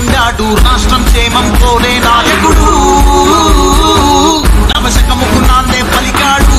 ఉండాడు రాష్ట్రం క్షేమం కోరే నాయకుడు. నమశకముకు నాందే పలికాడు.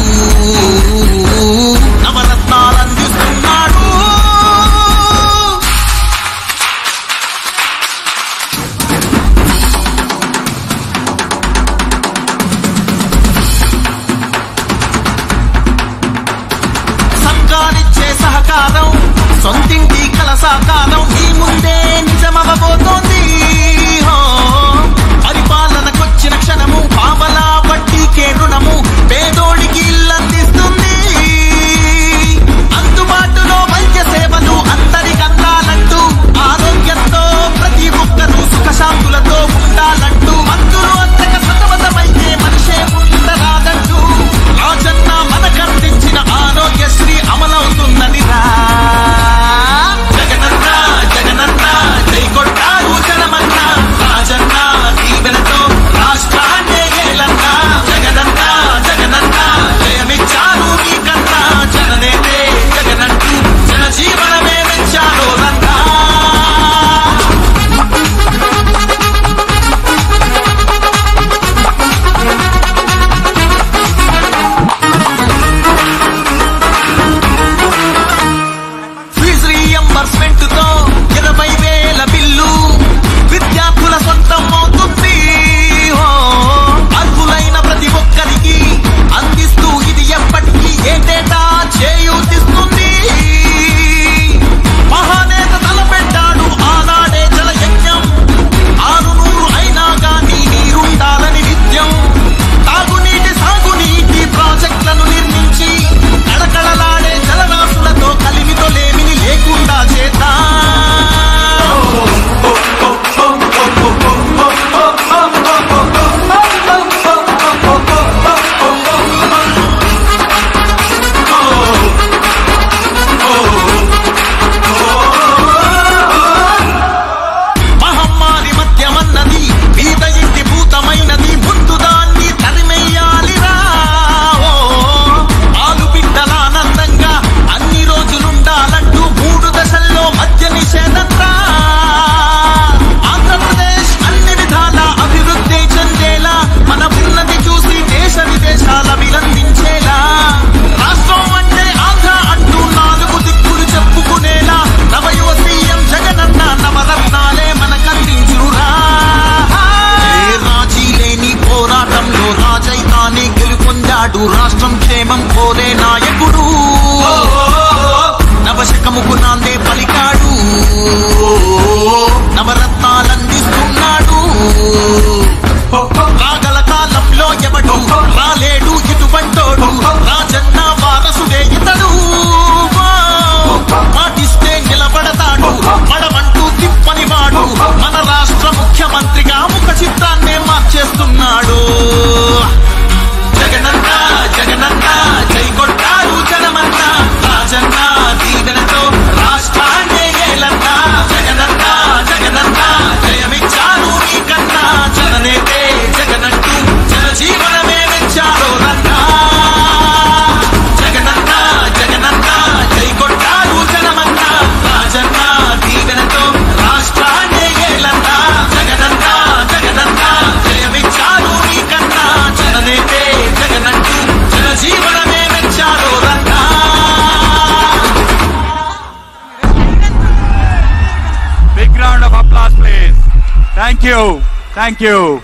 Thank you.